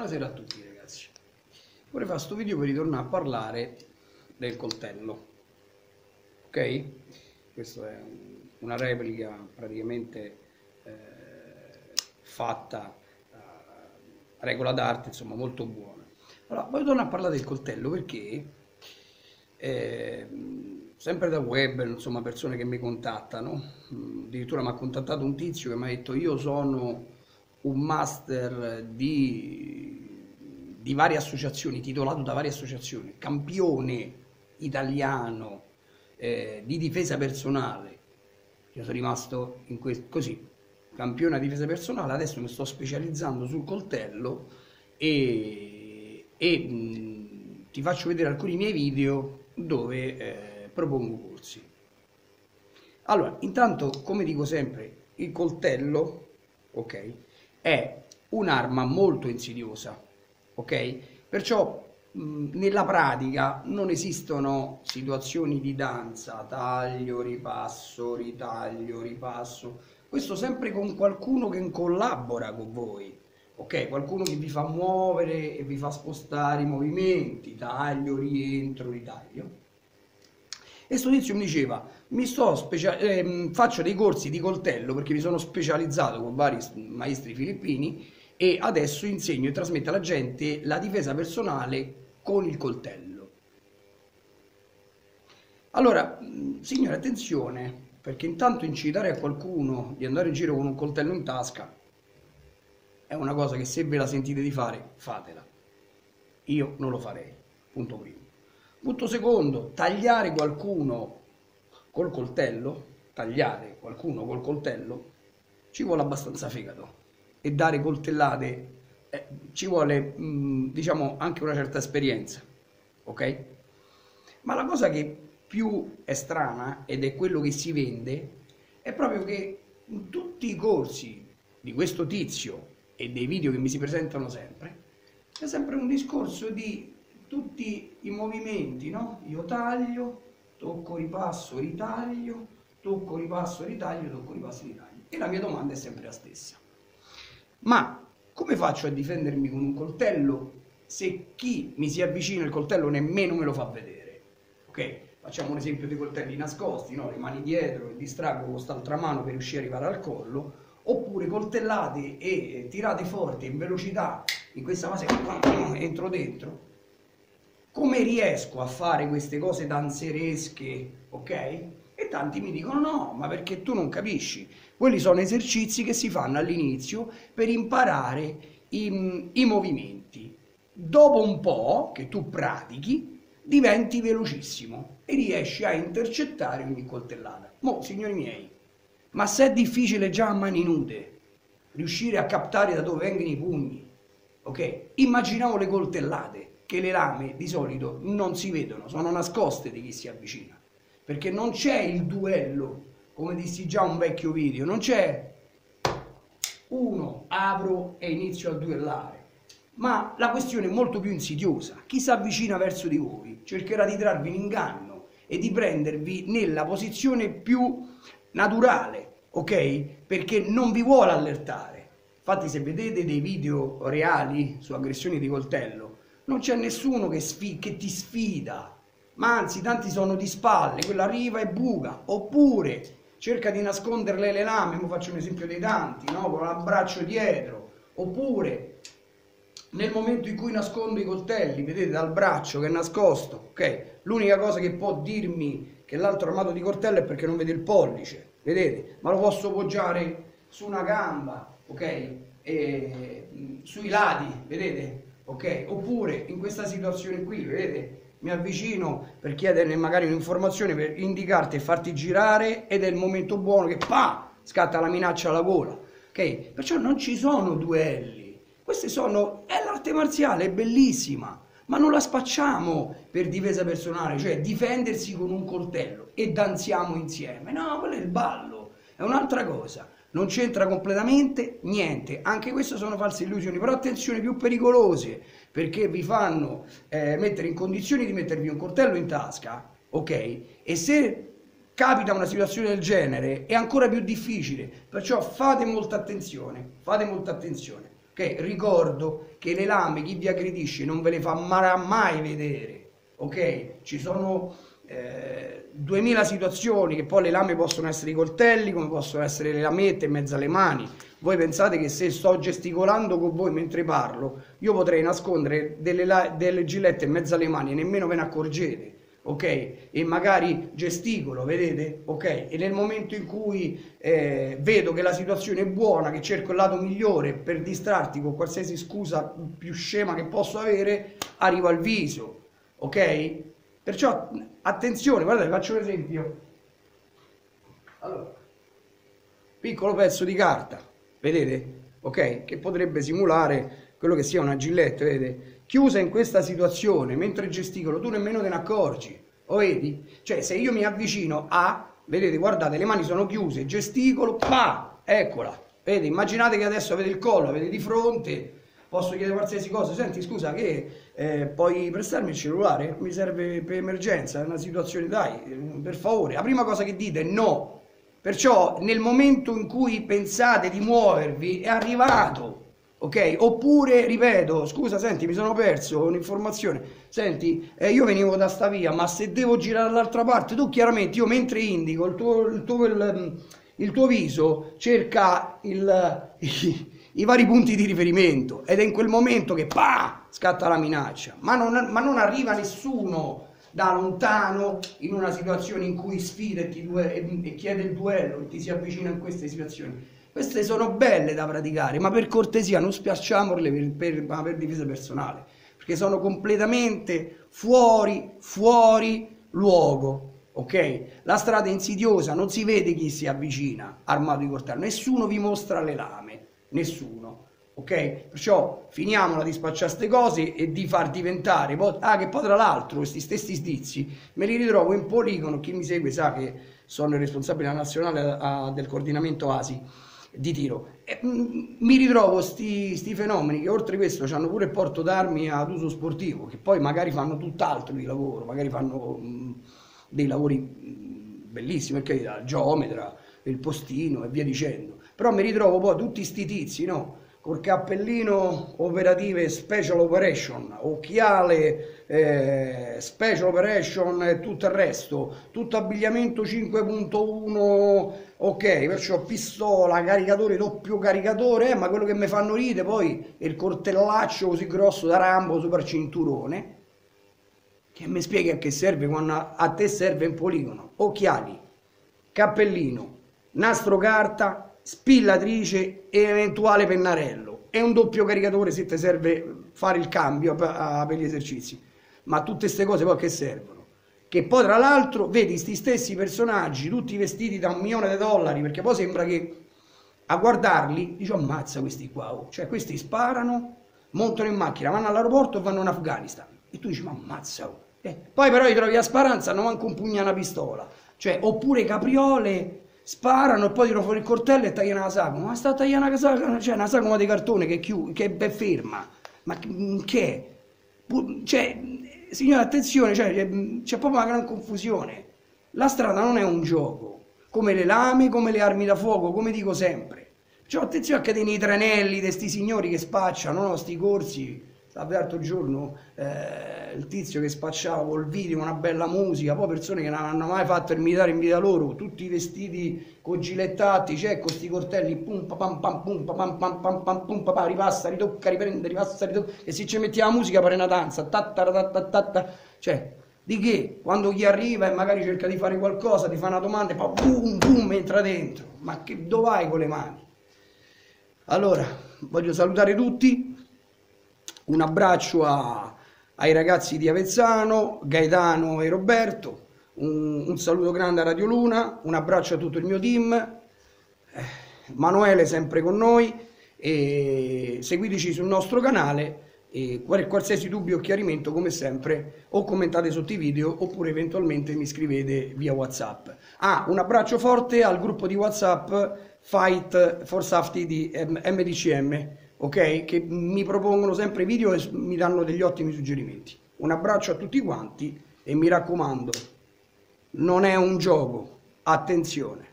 Buonasera a tutti ragazzi. Vorrei fare questo video per ritornare a parlare del coltello. Ok? Questa è una replica praticamente eh, fatta a regola d'arte, insomma, molto buona. Allora, voglio tornare a parlare del coltello perché eh, sempre da web, insomma, persone che mi contattano, addirittura mi ha contattato un tizio che mi ha detto io sono un master di, di varie associazioni, titolato da varie associazioni, campione italiano eh, di difesa personale. Io sono rimasto questo, così, campione di difesa personale, adesso mi sto specializzando sul coltello e, e mh, ti faccio vedere alcuni miei video dove eh, propongo corsi. Allora, intanto, come dico sempre, il coltello, ok, è un'arma molto insidiosa, ok? Perciò mh, nella pratica non esistono situazioni di danza, taglio, ripasso, ritaglio, ripasso, questo sempre con qualcuno che collabora con voi, ok? Qualcuno che vi fa muovere e vi fa spostare i movimenti, taglio, rientro, ritaglio. E sto tizio mi diceva, mi sto specia- eh, faccio dei corsi di coltello perché mi sono specializzato con vari maestri filippini e adesso insegno e trasmetto alla gente la difesa personale con il coltello. Allora, signore, attenzione, perché intanto incitare a qualcuno di andare in giro con un coltello in tasca è una cosa che se ve la sentite di fare, fatela. Io non lo farei, punto primo. Punto secondo, tagliare qualcuno col coltello, tagliare qualcuno col coltello, ci vuole abbastanza fegato e dare coltellate eh, ci vuole mh, diciamo anche una certa esperienza, ok? Ma la cosa che più è strana ed è quello che si vende è proprio che in tutti i corsi di questo tizio e dei video che mi si presentano sempre c'è sempre un discorso di tutti i movimenti, no? Io taglio, tocco, ripasso, ritaglio, tocco, ripasso, ritaglio, tocco, ripasso, ritaglio. E la mia domanda è sempre la stessa. Ma come faccio a difendermi con un coltello se chi mi si avvicina il coltello nemmeno me lo fa vedere? Ok? Facciamo un esempio dei coltelli nascosti, no? le mani dietro distraggo con quest'altra mano per riuscire ad arrivare al collo, oppure coltellate e tirate forte in velocità in questa fase entro dentro come riesco a fare queste cose danzeresche, ok? E tanti mi dicono no, ma perché tu non capisci. Quelli sono esercizi che si fanno all'inizio per imparare i, i movimenti. Dopo un po' che tu pratichi, diventi velocissimo e riesci a intercettare ogni coltellata. Mo, signori miei, ma se è difficile già a mani nude riuscire a captare da dove vengono i pugni, ok? Immaginiamo le coltellate che le lame di solito non si vedono, sono nascoste di chi si avvicina, perché non c'è il duello, come dissi già un vecchio video, non c'è uno, apro e inizio a duellare, ma la questione è molto più insidiosa. Chi si avvicina verso di voi cercherà di trarvi in inganno e di prendervi nella posizione più naturale, ok? Perché non vi vuole allertare. Infatti se vedete dei video reali su aggressioni di coltello, non c'è nessuno che, che, ti sfida, ma anzi tanti sono di spalle, quello arriva e buca, oppure cerca di nasconderle le lame, io faccio un esempio dei tanti, no? con l'abbraccio dietro, oppure nel momento in cui nascondo i coltelli, vedete dal braccio che è nascosto, ok? L'unica cosa che può dirmi che l'altro armato di coltello è perché non vede il pollice, vedete? Ma lo posso poggiare su una gamba, ok? E, sui lati, vedete? Ok? Oppure in questa situazione qui, vedete, mi avvicino per chiederne magari un'informazione, per indicarti e farti girare ed è il momento buono che pa, scatta la minaccia alla gola, ok? Perciò non ci sono duelli, queste sono, è l'arte marziale, è bellissima, ma non la spacciamo per difesa personale, cioè difendersi con un coltello e danziamo insieme, no, quello è il ballo, è un'altra cosa non c'entra completamente niente. Anche queste sono false illusioni, però attenzione più pericolose perché vi fanno eh, mettere in condizioni di mettervi un coltello in tasca, ok? E se capita una situazione del genere è ancora più difficile, perciò fate molta attenzione, fate molta attenzione, ok? Ricordo che le lame chi vi aggredisce non ve le fa mai vedere. Ok, ci sono eh, 2000 situazioni che poi le lame possono essere i coltelli, come possono essere le lamette in mezzo alle mani. Voi pensate che se sto gesticolando con voi mentre parlo, io potrei nascondere delle, delle gillette in mezzo alle mani e nemmeno ve ne accorgete ok? E magari gesticolo, vedete? Ok? E nel momento in cui eh, vedo che la situazione è buona, che cerco il lato migliore per distrarti con qualsiasi scusa più scema che posso avere, arrivo al viso, ok? Perciò attenzione, guardate, faccio un esempio. Allora, piccolo pezzo di carta, vedete? Ok? Che potrebbe simulare quello che sia una gillette, vedete? chiusa in questa situazione mentre gesticolo, tu nemmeno te ne accorgi. O vedi? Cioè, se io mi avvicino a, vedete, guardate, le mani sono chiuse, gesticolo, pa, eccola. Vedi, immaginate che adesso avete il collo, avete di fronte, posso chiedere qualsiasi cosa. Senti, scusa, che eh, puoi prestarmi il cellulare? Mi serve per emergenza, è una situazione, dai, per favore. La prima cosa che dite è no. Perciò nel momento in cui pensate di muovervi è arrivato ok? Oppure, ripeto, scusa, senti, mi sono perso un'informazione, senti, eh, io venivo da sta via, ma se devo girare dall'altra parte, tu chiaramente, io mentre indico il tuo, il tuo, il, il tuo viso, cerca il, i, vari punti di riferimento ed è in quel momento che, pa, scatta la minaccia, ma non, ma non arriva nessuno da lontano in una situazione in cui sfida e, ti, e, e chiede il duello e ti si avvicina in queste situazioni queste sono belle da praticare, ma per cortesia non spiacciamole per, per, per difesa personale, perché sono completamente fuori, fuori luogo. Ok? La strada è insidiosa, non si vede chi si avvicina armato di coltello, nessuno vi mostra le lame, nessuno. Ok? Perciò finiamola di spacciare queste cose e di far diventare. Ah, che poi tra l'altro questi stessi sdizi me li ritrovo in poligono. Chi mi segue sa che sono il responsabile nazionale ah, del coordinamento ASI di tiro. E, mh, mm, mi ritrovo questi fenomeni che oltre questo hanno pure il porto d'armi ad uso sportivo, che poi magari fanno tutt'altro di lavoro, magari fanno mh, mm, dei lavori mh, mm, bellissimi, perché il geometra, il postino e via dicendo. Però mi ritrovo poi tutti sti tizi, no? col cappellino operative special operation, occhiale eh, special operation e tutto il resto, tutto abbigliamento 5.1, ok, perciò pistola, caricatore, doppio caricatore, eh, ma quello che mi fanno ridere poi è il coltellaccio così grosso da Rambo sopra cinturone, che mi spiega che serve quando a te serve in poligono, occhiali, cappellino, nastro carta, spillatrice e eventuale pennarello e un doppio caricatore se ti serve fare il cambio per gli esercizi ma tutte queste cose poi che servono? che poi tra l'altro vedi questi stessi personaggi tutti vestiti da un milione di dollari perché poi sembra che a guardarli dici ammazza questi qua oh. cioè questi sparano montano in macchina vanno all'aeroporto e vanno in Afghanistan e tu dici ma ammazza oh. eh. poi però li trovi a Sparanza non manco un pugno una pistola cioè oppure capriole sparano e poi tirano fuori il coltello e tagliano la sagoma. Ma sta tagliando una sagoma, cioè una sagoma di cartone che, chiu- che è ferma. Ma che? Cioè, signore, attenzione, cioè, c'è proprio una gran confusione. La strada non è un gioco, come le lame, come le armi da fuoco, come dico sempre. Cioè, attenzione a cadere nei tranelli di questi signori che spacciano, no? Sti corsi l'altro giorno eh, il tizio che spacciava col video una bella musica, poi persone che non hanno mai fatto il militare in vita loro, tutti vestiti con gilettati, cioè con questi cortelli, pum pam pam pum pam pam pam pam pum papà, ripassa, ritocca, riprende, ripassa, ritocca, e se ci metti la musica pare una danza, tatta, cioè di che? Quando chi arriva e magari cerca di fare qualcosa, ti fa una domanda e poi boom boom entra dentro, ma che, dove vai con le mani? Allora, voglio salutare tutti, un abbraccio a, ai ragazzi di Avezzano, Gaetano e Roberto, un, un, saluto grande a Radio Luna, un abbraccio a tutto il mio team, eh, Manuele sempre con noi. E seguiteci sul nostro canale e qualsiasi dubbio o chiarimento come sempre o commentate sotto i video oppure eventualmente mi scrivete via whatsapp. Ah un abbraccio forte al gruppo di whatsapp Fight for Safety di MDCM ok? Che mi propongono sempre video e mi danno degli ottimi suggerimenti. Un abbraccio a tutti quanti e mi raccomando, non è un gioco, attenzione.